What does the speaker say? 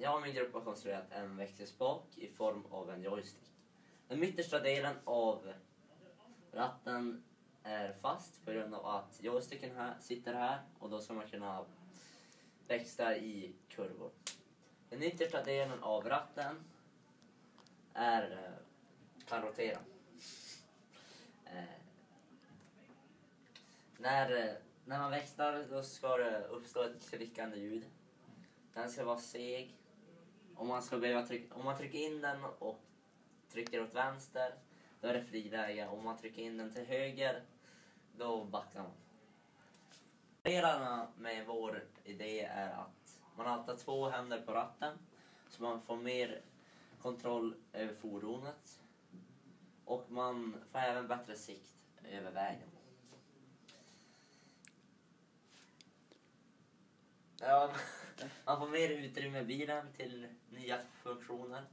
jag och min grupp har konstruerat en växelspak i form av en joystick. Den mittersta delen av ratten är fast på grund av att joysticken här, sitter här och då ska man kunna växla i kurvor. Den yttersta delen av ratten är, eh, kan rotera. Eh, när, eh, när man växlar då ska det uppstå ett klickande ljud. Den ska vara seg. Om man, ska behöva trycka, om man trycker in den och trycker åt vänster, då är det friläge. Om man trycker in den till höger, då backar man. Fördelarna med vår idé är att man alltid har två händer på ratten, så man får mer kontroll över fordonet. Och man får även bättre sikt över vägen. Ja, mer utrymme i bilen till nya funktioner.